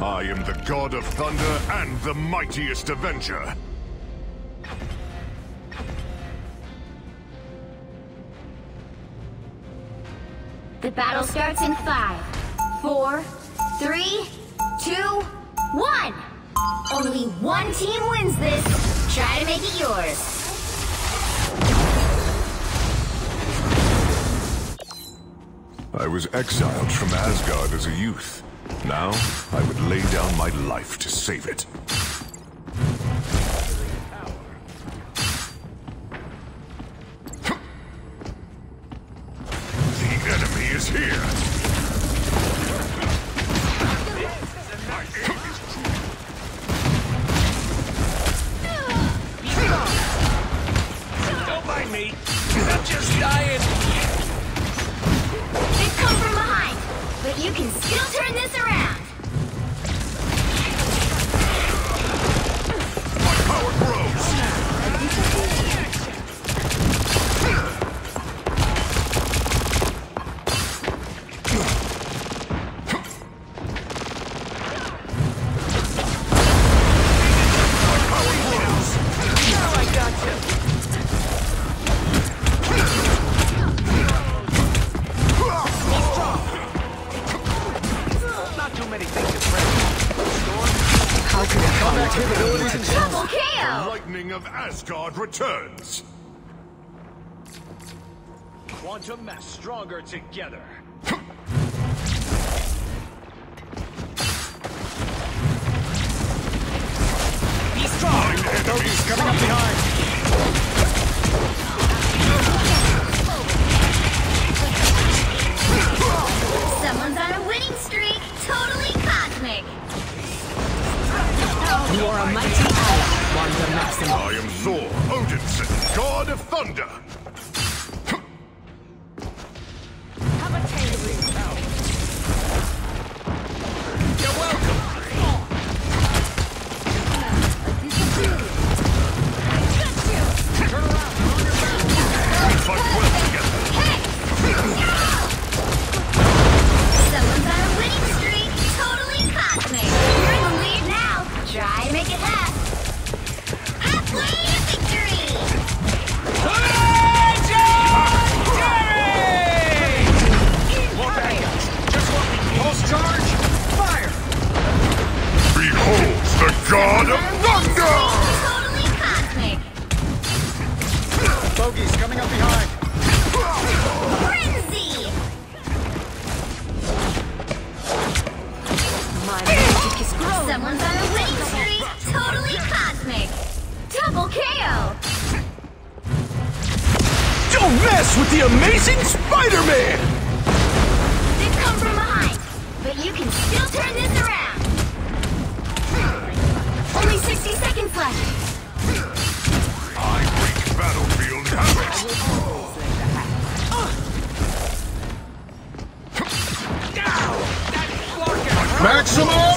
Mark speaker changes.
Speaker 1: I am the god of thunder and the mightiest avenger.
Speaker 2: The battle starts in five, four, three, two, one. Only one team wins this. Try to make it yours.
Speaker 1: I was exiled from Asgard as a youth. Now, I would lay down my life to save it.
Speaker 3: Too many things to
Speaker 2: Double KO!
Speaker 1: Lightning of Asgard returns!
Speaker 3: Quantum Mesh stronger together. Be strong.
Speaker 1: Enemies
Speaker 3: Coming up behind.
Speaker 4: You are a mighty ally, Wanda Maximoff.
Speaker 1: I am Thor Odinson, god of thunder!
Speaker 4: Growing.
Speaker 2: Someone's on a winning streak. Totally cosmic. Double KO.
Speaker 3: Don't mess with the amazing Spider-Man!
Speaker 2: They come from behind, but you can still turn this around. Only 60 seconds left.
Speaker 1: I wreak battlefield havoc!
Speaker 3: Maximum!